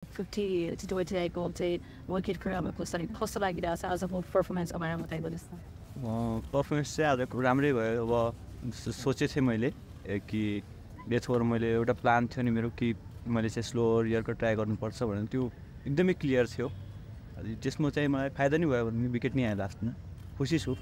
आएको चाहिँ आजको पर्फर्मेन्स चाहिँ आजको राम्रै भयो अब सोचेको थिएँ मैले कि यसबाट मैले एउटा प्लान थियो नि मेरो कि मैले चाहिँ स्लो इयरको ट्राई गर्नुपर्छ भनेर त्यो एकदमै क्लियर थियो त्यसमा चाहिँ मलाई फाइदा नै भयो भने विकेट नै आयो लास्टमा खुसी छु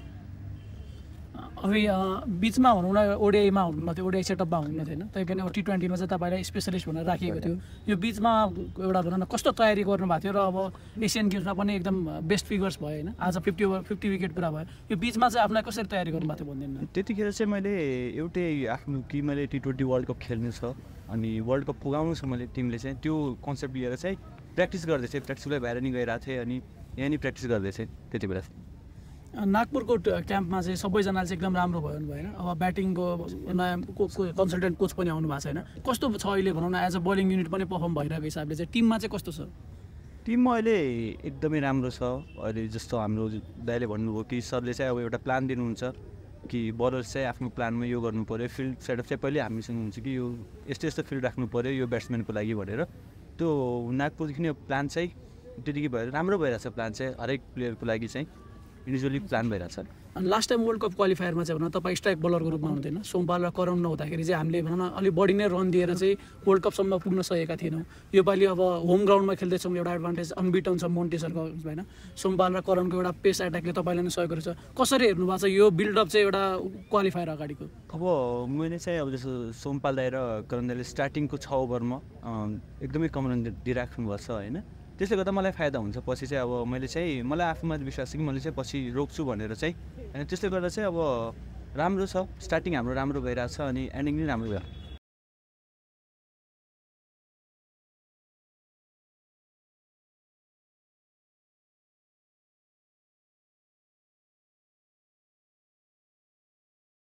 अभी अ, बिचमा हुनु न ओडिआईमा थियो ओडिआई सेटअपमा हुनु थिएन त्यही कारण अब टी ट्वेन्टीमा चाहिँ तपाईँलाई स्पेसलिस्ट भनेर राखिएको थियो। यो बिचमा एउटा भनौँ न कस्तो तयारी गर्नुभएको थियो र अब एसियन गेम्समा पनि एकदम बेस्ट फिगर्स भयो होइन। आज फिफ्टी ओभर फिफ्टी विकेट पुरा भयो। यो बिचमा चाहिँ आफूलाई कसरी तयारी गर्नुभएको थियो भनिदिनु त्यतिखेर चाहिँ मैले एउटै आफ्नो कि मैले टी ट्वेन्टी वर्ल्ड कप खेल्नु छ अनि वर्ल्ड कप पुगाउनु छ मैले टिमले चाहिँ त्यो कन्सेप्ट लिएर चाहिँ प्र्याक्टिस गर्दै थिएँ। प्र्याक्टिसलाई बाहिर नि गइरहेको थिएँ अनि यहाँ नि प्र्याक्टिस गर्दै थिएँ त्यति बेला। नागपुरको क्याम्पमा चाहिँ सबैजनाले चाहिँ एकदम राम्रो भयो भएन अब ब्याटिङको नयाँ कन्सल्टेन्ट कोच पनि आउनु भएको छैन। कस्तो छ अहिले भनौँ न एज अ बलिङ युनिट पनि पर्फर्म भइरहेको हिसाबले चाहिँ टिममा चाहिँ कस्तो छ? टिममा अहिले एकदमै राम्रो छ। अहिले जस्तो हाम्रो दाइले भन्नुभयो कि सरले चाहिँ अब एउटा प्लान दिनुहुन्छ कि बलर्स चाहिँ आफ्नो प्लानमा यो गर्नु पऱ्यो फिल्ड सेटअप चाहिँ पहिले हामीसँग हुन्छ कि यो यस्तो यस्तो फिल्ड राख्नु पऱ्यो यो ब्याट्सम्यानको लागि भनेर। त्यो नागपुरदेखि प्लान चाहिँ त्यतिकै भएर राम्रो भइरहेछ प्लान चाहिँ हरेक प्लेयरको लागि चाहिँ। इन्डिभिजुअली प्लान भइरहेछ अनि लास्ट टाइम वर्ल्ड कप क्वालिफायरमा चाहिँ भनौँ तपाईँ स्ट्राइक बलरको रूपमा हुनुहुँदैन सोमपाल र करण नहुँदाखेरि चाहिँ हामीले भनौँ न अलिक बढी नै रन दिएर चाहिँ वर्ल्ड कपसम्म पुग्न सकेका थिएनौँ। योपालि अब होम ग्राउन्डमा खेल्दैछौँ एउटा एडभान्टेज अनबिटन छ मोन्टेसरको होइन सोमपाल र करणको एउटा पेस एट्याकले तपाईँलाई नै सहयोग गरेको छ कसरी हेर्नु भएको छ यो बिल्डअप चाहिँ एउटा क्वालिफायर अगाडिको? अब मैले चाहिँ अब जस्तो सोमपाल दाई र करण दाईले स्टार्टिङको छ ओभरमा एकदमै कम रन दिइराख्नु भएको छ होइन? त्यसले गर्दा मलाई फाइदा हुन्छ। पछि चाहिँ अब मैले चाहिँ मलाई आफूमा विश्वास छ कि मैले चाहिँ पछि रोक्छु भनेर चाहिँ। होइन त्यसले गर्दा चाहिँ अब राम्रो छ। स्टार्टिङ हाम्रो राम्रो भइरहेको छ अनि एन्डिङ पनि राम्रो भयो।